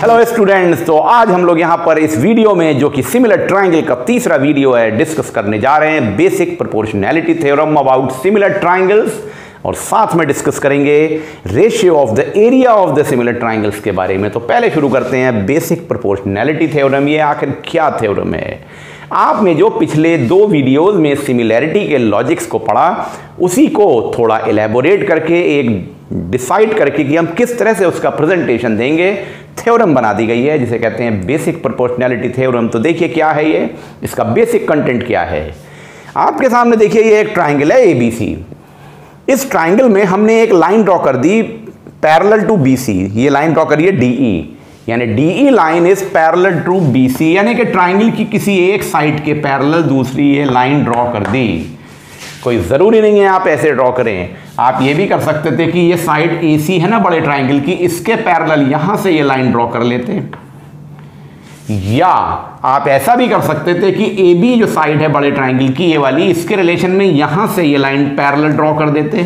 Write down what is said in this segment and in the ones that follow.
Hello students तो आज हम लोग यहाँ पर इस वीडियो में जो कि सिमिलर ट्रायंगल का तीसरा वीडियो है डिस्कस करने जा रहे हैं. Basic proportionality theorem about similar triangles और साथ में डिस्कस करेंगे ratio of the area of the similar triangles के बारे में। तो पहले शुरू करते हैं बेसिक प्रोपोर्शनैलिटी थ्योरम ये आखिर क्या थ्योरम है? आपने जो पिछले दो वीडियोस में सिमिलैरिटी के लॉजिक्स को पढ़ा, उसी को थोड़ा एलेबोरेट करके, एक डिसाइड करके कि हम किस तरह से उसका प्रेजेंटेशन देंगे थ्योरम बना दी गई है, जिसे कहते हैं बेसिक प्रोपोर्शनैलिटी थ्योरम तो देखिए क्या है ये, इसका बेसिक कंटेंट क्या है? आपके सामने देखिए ये एक ट्राइंगल है एबीसी इस ट्राइंगल में हमने एक लाइन ड्रॉ कर दी पैरेलल टू बीसी ये लाइन ड्रॉ करिए डीई यानी DE line is parallel to BC यानी कि ट्राइंगल की किसी एक साइड के पैरेलल दूसरी ये लाइन ड्रॉ कर दी। कोई ज़रूरी नहीं है आप ऐसे ड्रॉ करें। आप ये भी कर सकते थे कि ये साइड ए सी है ना बड़े ट्राइंगल की, इसके पैरेलल यहाँ से ये लाइन ड्रॉ कर लेते। या आप ऐसा भी कर सकते थे कि ए बी जो साइड है बड़े ट्राइंगल की, ये वाली, इसके रिलेशन में यहाँ से ये लाइन पैरेलल ड्रॉ कर देते।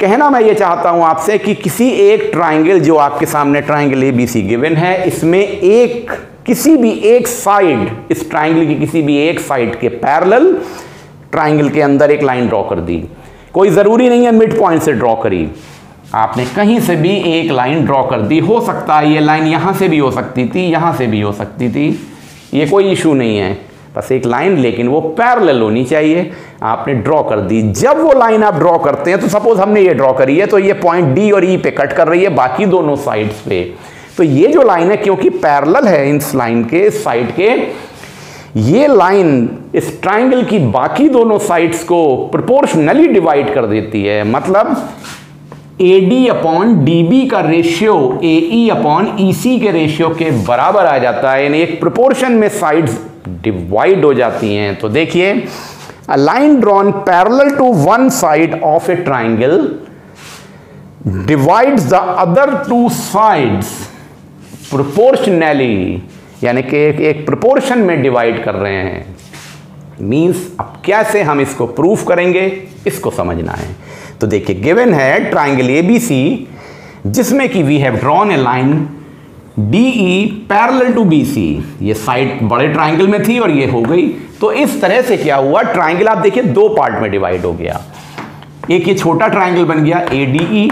कहना मैं ये चाहता हूँ आपसे कि किसी एक ट्राइंगल जो आपके सामने triangle A B C given है, इसमें एक, किसी भी एक साइड इस ट्राइंगल की किसी भी एक साइड के पैरेलल ट्राइंगल के अंदर एक लाइन ड्रॉ कर दी। कोई ज़रूरी नहीं है मिड पॉइंट से ड्रॉ करी। आपने कहीं से भी एक लाइन ड्रॉ कर दी, हो सकता है ये लाइन यहाँ से भी हो सकती थी, यहाँ से भी हो सकती थी। ये कोई इशू नहीं है। बस एक लाइन, लेकिन वो पैरेलल होनी चाहिए। आपने ड्रॉ कर दी। जब वो लाइन आप ड्रॉ करते हैं तो सपोज़ हमने ये ड्रॉ करी है तो ये पॉइंट डी और ई e पे कट कर रही है, बाकी दोनों साइड्स पे। तो ये जो लाइन है, क्योंकि पैरेलल है इस लाइन के साइड के, ये लाइन इस ट्राइंगल की बाकी दोनों साइड्स को प्रोपोर्शनली डिवाइड कर देती है। मतलब A D upon D B का ratio A E upon E C के रेशियो के बराबर आ जाता है। यानी एक प्रोपोर्शन में साइड्स डिवाइड हो जाती हैं। तो देखिए a line drawn parallel to one side of a triangle divides the other two sides proportionally यानी कि एक, एक प्रोपोर्शन में डिवाइड कर रहे हैं। मींस अब कैसे हम इसको प्रूफ करेंगे? इसको समझना है। तो देखिए गिवन है ट्राइंगल ए बी सी जिसमें कि we have drawn a line D E parallel to B C ये साइड बड़े ट्राइंगल में थी और ये हो गई। तो इस तरह से क्या हुआ? ट्राइंगल आप देखिए, दो पार्ट में डिवाइड हो गया। एक ये छोटा ट्राइंगल बन गया ए डी ई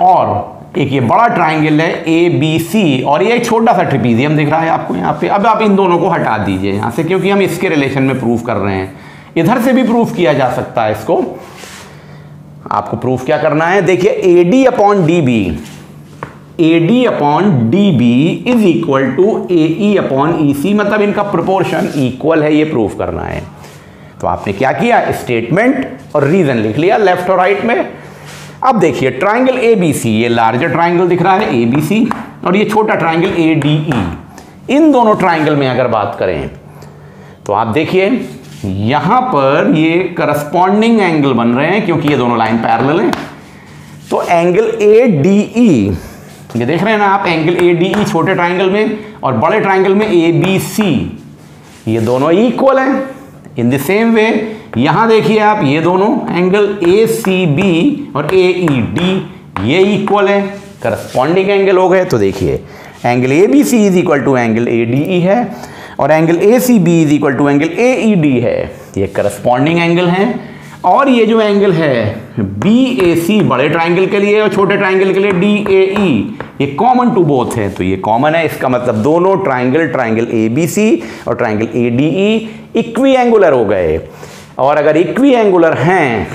और एक ये बड़ा ट्राइंगल है ए बी सी और ये एक छोटा सा ट्रिपीजियम दिख रहा है आपको यहाँ पे। अब आप इन दोनों को हटा दीजिए यहाँ से, क्योंकि हम इसके रिलेशन में प्रूफ कर रहे हैं। इधर से भी प्रूफ किया जा सकता है इसको। आपको प्रूफ क्या करना है? देखिए A D upon D B A D upon D B is equal to E upon E C मतलब इनका प्रोपोर्शन इक्वल है, ये प्रूफ करना है। तो आपने क्या किया? स्टेटमेंट और रीजन लिख लिया लेफ़्ट और राइट में। अब देखिए ट्राइंगल ए बी सी ये लार्जर ट्राइंगल दिख रहा है ए बी सी और ये छोटा ट्राइंगल ए डी ई इन दोनों ट्राइंगल में अगर बात करें तो आप देखिए यहाँ पर ये करस्पॉन्डिंग एंगल बन रहे हैं क्योंकि ये दोनों लाइन पैरेलल हैं। तो एंगल ए डी ई ये देख रहे हैं ना आप एंगल ए डी ई छोटे ट्राइंगल में और बड़े ट्राइंगल में ए बी सी ये दोनों इक्वल हैं। इन द सेम वे यहाँ देखिए आप, ये दोनों एंगल ए सी बी और ए ई डी ये इक्वल है। करस्पॉन्डिंग एंगल हो गए तो देखिए angle A B C is equal to angle A D E है। और angle A C B is equal to angle A E D है। ये करस्पॉन्डिंग एंगल है और ये जो एंगल है बी ए सी बड़े ट्राइंगल के लिए और छोटे ट्राइंगल के लिए डी ए ई ये कॉमन टू बोथ है तो ये कॉमन है। इसका मतलब दोनों triangle triangle A B C और triangle A D E equiangular हो गए। और अगर इक्वी एंगुलर हैं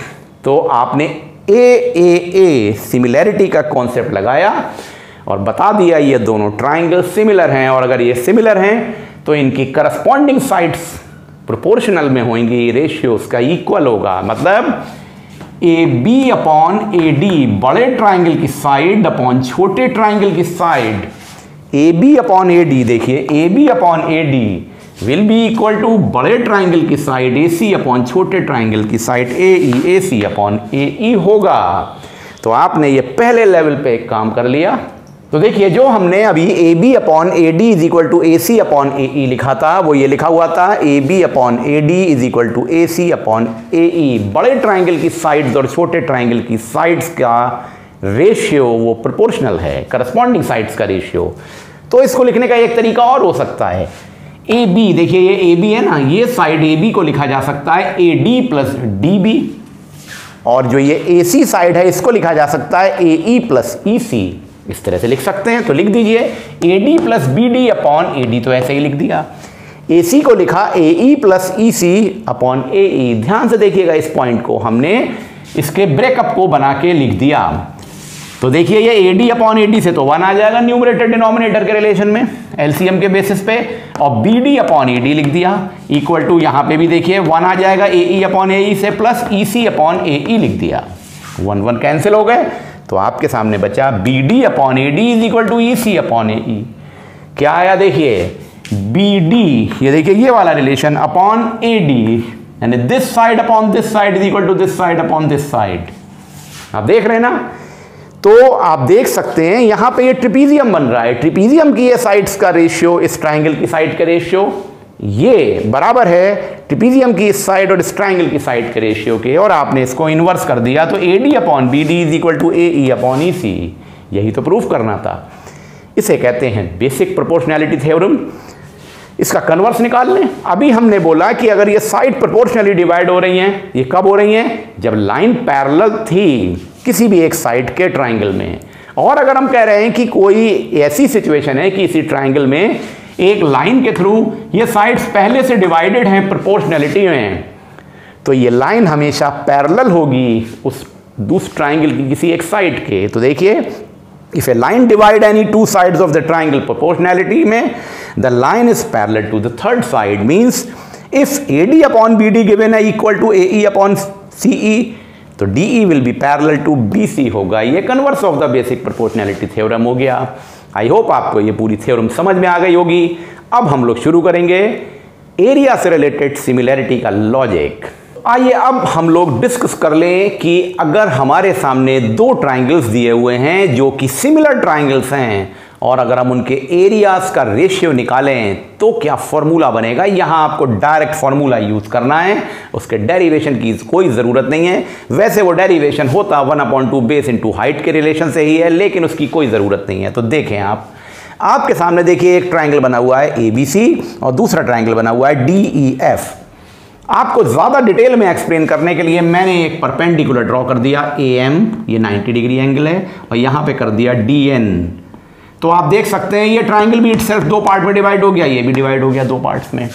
तो आपने ए ए ए सिमिलैरिटी का कॉन्सेप्ट लगाया और बता दिया, ये दोनों ट्राइंगल सिमिलर हैं। और अगर ये सिमिलर हैं तो इनकी करस्पॉन्डिंग साइड्स प्रोपोर्शनल में होंगी रेशियो उसका इक्वल होगा। मतलब A B upon A D बड़े ट्राइंगल की साइड अपॉन छोटे ट्राइंगल की side A B upon A D देखिए A B upon A D will be equal to बड़े ट्राइंगल की साइड ए सी अपॉन छोटे ट्राइंगल की side A E A C upon A E होगा। तो आपने ये पहले लेवल पे काम कर लिया। तो देखिए, जो हमने अभी A B upon A D is equal to A C upon A E लिखा था, वो ये लिखा हुआ था A B upon A D is equal to A C upon A E बड़े ट्राइंगल की साइड्स और छोटे ट्राइंगल की साइड्स का रेशियो वो प्रोपोर्शनल है करस्पॉन्डिंग साइड्स का रेशियो तो इसको लिखने का एक तरीका और हो सकता है। ए बी देखिए ये ए बी है ना, ये साइड ए बी को लिखा जा सकता है A D plus D B और जो ये ए सी साइड है, इसको लिखा जा सकता है ए ई प्लस ई सी इस तरह से लिख सकते हैं तो लिख दीजिए। A D plus B D upon A D तो ऐसे ही लिख दिया। ए सी को लिखा ए E plus E C upon A ई ध्यान से देखिएगा इस पॉइंट को। हमने इसके ब्रेकअप को बना के लिख दिया। तो देखिए ये A D upon A D से तो वन आ जाएगा न्यूमरेटर डिनोमिनेटर के रिलेशन में एलसीएम के बेसिस पे। और B D upon A D लिख दिया। इक्वल टू यहाँ पे भी देखिए वन आ जाएगा ए ई अपॉन ए ई से plus E C upon A ई लिख दिया। वन वन कैंसिल हो गए। तो आपके सामने बचा B D upon A D is equal to E C upon A E क्या आया देखिए? बी डी ये देखिए, ये वाला रिलेशन अपॉन ए डी यानी this side upon this side is equal to this side upon this side आप देख रहे हैं ना? तो आप देख सकते हैं, यहाँ पे ये ट्रिपीजियम बन रहा है। ट्रिपीजियम की ये साइड्स का रेशियो इस ट्राइंगल की साइड का रेशियो ये बराबर है ट्रिपीजियम की इस साइड और इस ट्राइंगल की साइड के रेशियो के, और आपने इसको इन्वर्स कर दिया तो A D upon B D is equal to A E upon E C यही तो प्रूफ करना था। इसे कहते हैं बेसिक प्रोपोर्शनैलिटी थ्योरम इसका कन्वर्स निकाल लें। अभी हमने बोला कि अगर ये साइड प्रोपोर्शनली डिवाइड हो रही हैं, ये कब हो रही हैं? जब लाइन पैरल थी किसी भी एक साइड के ट्राइंगल में। और अगर हम कह रहे हैं कि कोई ऐसी सिचुएशन है कि इसी ट्राइंगल में एक लाइन के थ्रू ये साइड्स पहले से डिवाइडेड हैं प्रोपोर्शनैलिटी में तो ये लाइन हमेशा पैरेलल होगी उस दूसरे ट्राइंगल की किसी एक साइड के। तो देखिए if a line divide any two sides of the triangle proportionality में the line is parallel to the third side means if A D upon B D given है equal to A upon C E तो D E will be parallel to B C होगा। ये converse of the basic proportionality theorem हो गया। I hope आपको ये पूरी theorem समझ में आ गई होगी। अब हम लोग शुरू करेंगे एरिया से रिलेटेड सिमिलैरिटी का लॉजिक आइए अब हम लोग डिस्कस कर लें कि अगर हमारे सामने दो ट्राइंगल्स दिए हुए हैं जो कि सिमिलर ट्राइंगल्स हैं और अगर हम उनके एरियाज़ का रेशियो निकालें तो क्या फॉर्मूला बनेगा? यहाँ आपको डायरेक्ट फॉर्मूला यूज़ करना है। उसके डेरिवेशन की कोई ज़रूरत नहीं है। वैसे वो डेरिवेशन होता one upon two base into height के रिलेशन से ही है, लेकिन उसकी कोई ज़रूरत नहीं है। तो देखें आप। आपके सामने देखिए, एक ट्राइंगल बना हुआ है ए बी सी और दूसरा ट्राइंगल बना हुआ है डी ई एफ़ आपको ज़्यादा डिटेल में एक्सप्लेन करने के लिए मैंने एक परपेंडिकुलर ड्रॉ कर दिया। ए एम ये 90 डिग्री एंगल है और यहाँ पे कर दिया डी एन तो आप देख सकते हैं, ये ट्राइंगल भी इट दो पार्ट में डिवाइड हो गया, ये भी डिवाइड हो गया दो पार्ट्स में।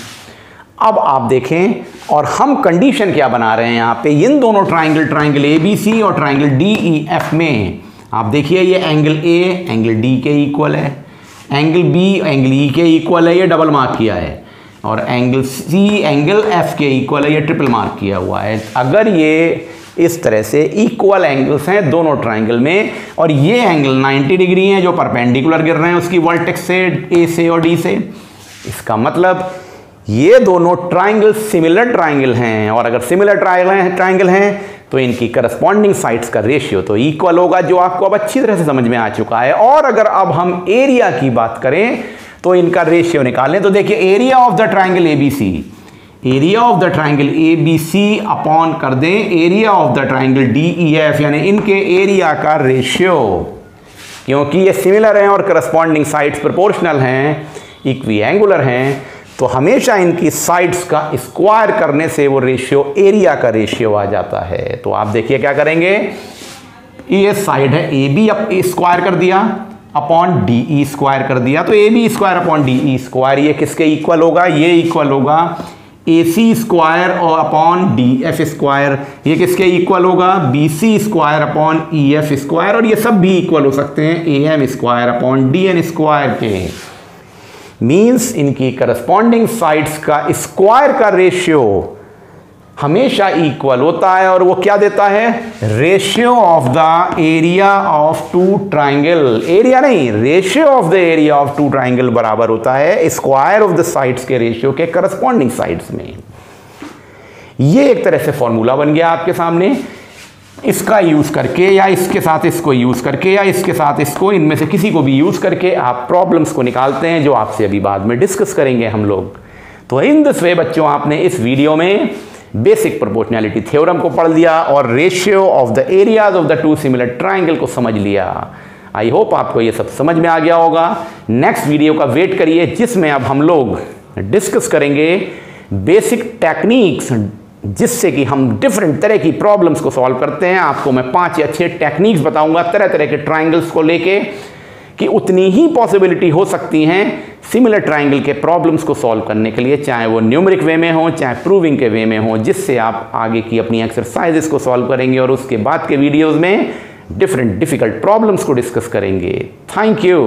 अब आप देखें, और हम कंडीशन क्या बना रहे हैं यहाँ पे? इन दोनों triangle triangle A B C और ट्राइंगल डी ई एफ़ में। आप देखिए, ये एंगल ए एंगल डी के इक्वल है। एंगल बी एंगल ई के इक्वल है, ये डबल मार्क किया है। और एंगल सी एंगल एफ़ के इक्वल है, ये ट्रिपल मार्क किया हुआ है। अगर ये इस तरह से इक्वल एंगल्स हैं दोनों ट्राइंगल में। और ये एंगल 90 डिग्री हैं जो परपेंडिकुलर गिर रहे हैं उसकी वर्टेक्स से ए से और डी से। इसका मतलब ये दोनों ट्राइंगल सिमिलर ट्राइंगल हैं। और अगर सिमिलर ट्राइंगल हैं ट्राइंगल हैं तो इनकी करस्पॉन्डिंग साइड्स का रेशियो तो इक्वल होगा, जो आपको अब अच्छी तरह से समझ में आ चुका है। और अगर अब हम एरिया की बात करें तो इनका रेशियो निकालें तो देखिए area of the triangle A B C area of the triangle A B C upon कर दें. Area of the triangle D E F यानी इनके एरिया का रेशियो क्योंकि ये सिमिलर हैं और करस्पॉन्डिंग साइड्स प्रोपोर्शनल हैं इक्वी एंगुलर हैं तो हमेशा इनकी साइड्स का स्क्वायर करने से वो रेशियो एरिया का रेशियो आ जाता है. तो आप देखिए क्या करेंगे? ये साइड है ए बी स्क्वायर कर दिया अपॉन डी ई स्क्वायर कर दिया. तो A B square upon D E square ये किसके इक्वल होगा? ये इक्वल होगा ए सी स्क्वायर और अपॉन डी एफ़ स्क्वायर ये किसके इक्वल होगा? B C square upon E F square और ये सब भी इक्वल हो सकते हैं A M square upon D N square के। मीन्स इनकी करस्पॉन्डिंग साइड्स का स्क्वायर का रेशियो हमेशा इक्वल होता है और वो क्या देता है? Ratio of the area of two triangle area नहीं ratio of the area of two triangle बराबर होता है स्क्वायर ऑफ़ द साइड्स के रेशियो के करस्पॉन्डिंग साइड्स में. ये एक तरह से फॉर्मूला बन गया आपके सामने. इसका यूज़ करके या इसके साथ इसको यूज़ करके या इसके साथ इसको, इनमें से किसी को भी यूज़ करके आप प्रॉब्लम्स को निकालते हैं, जो आपसे अभी बाद में डिस्कस करेंगे हम लोग. तो इन दिस वे बच्चों, आपने इस वीडियो में बेसिक प्रोपोर्शनैलिटी थ्योरम को पढ़ लिया और ratio of the areas of the two similar triangle को समझ लिया। आई होप आपको ये सब समझ में आ गया होगा। नेक्स्ट वीडियो का वेट करिए, जिसमें अब हम लोग डिस्कस करेंगे बेसिक टेक्निक्स जिससे कि हम डिफरेंट तरह की प्रॉब्लम्स को सॉल्व करते हैं। आपको मैं पाँच या छह टेक्निक्स बताऊँगा तरह तरह के ट्राइंगल्स को लेके, कि उतनी ही पॉसिबिलिटी हो सकती हैं। सिमिलर ट्राइंगल के प्रॉब्लम्स को सॉल्व करने के लिए, चाहे वो न्यूमरिक वे में हो, चाहे प्रूविंग के वे में हो, जिससे आप आगे की अपनी एक्सरसाइजेस को सॉल्व करेंगे और उसके बाद के वीडियोज़ में डिफरेंट डिफ़िकल्ट प्रॉब्लम्स को डिस्कस करेंगे। Thank you